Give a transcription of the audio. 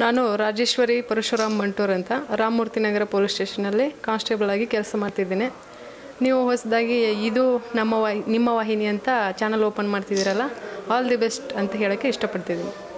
ನಾನು ರಾಜೇಶ್ವರಿ ಪರಶುರಾಮ್ ಮಂಟೂರ್ ಅಂತ. ರಾಮಮೂರ್ತಿ ನಗರ ಪೊಲೀಸ್ ಸ್ಟೇಷನಲ್ಲಿ ಕಾನ್ಸ್ಟೇಬಲ್ ಆಗಿ ಕೆಲಸ ಮಾಡ್ತಿದ್ದೀನಿ. ನೀವು ಹೊಸದಾಗಿ ಇದು ನಮ್ಮ ವಾಹಿ, ನಿಮ್ಮ ವಾಹಿನಿ ಅಂತ ಚಾನಲ್ ಓಪನ್ ಮಾಡ್ತಿದ್ದೀರಲ್ಲ, ಆಲ್ ದಿ ಬೆಸ್ಟ್ ಅಂತ ಹೇಳೋಕ್ಕೆ ಇಷ್ಟಪಡ್ತಿದ್ದೀನಿ.